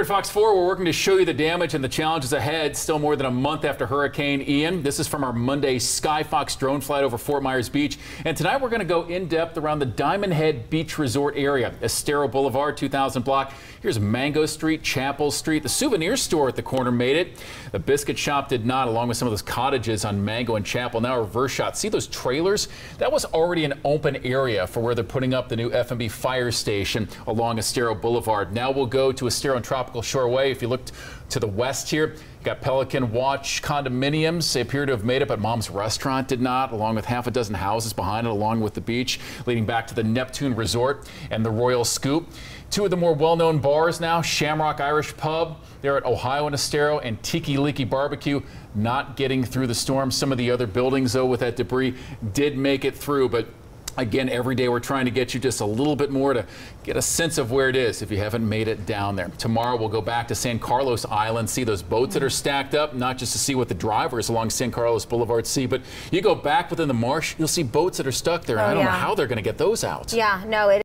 Here at Fox 4, we're working to show you the damage and the challenges ahead. Still more than a month after Hurricane Ian. This is from our Monday Sky Fox drone flight over Fort Myers Beach. And tonight we're going to go in depth around the Diamond Head Beach Resort area, Estero Boulevard, 2000 block. Here's Mango Street, Chapel Street. The souvenir store at the corner made it. The biscuit shop did not, along with some of those cottages on Mango and Chapel. Now reverse shot. See those trailers? That was already an open area for where they're putting up the new FMB fire station along Estero Boulevard. Now we'll go to Estero and Tropical Shore Way. If you look to the west here, you got Pelican Watch condominiums. They appear to have made up at Mom's Restaurant, did not, along with half a dozen houses behind it, along with the beach, leading back to the Neptune Resort and the Royal Scoop. Two of the more well-known bars now, Shamrock Irish Pub, they're at Ohio and Estero, and Tiki Leaky Barbecue, not getting through the storm. Some of the other buildings, though, with that debris did make it through, but Again, every day we're trying to get you just a little bit more to get a sense of where it is if you haven't made it down there. Tomorrow we'll go back to San Carlos Island, see those boats that are stacked up, not just to see what the drivers along San Carlos Boulevard see, but you go back within the marsh, you'll see boats that are stuck there. Oh, I don't yeah. know how they're going to get those out. Yeah, no, it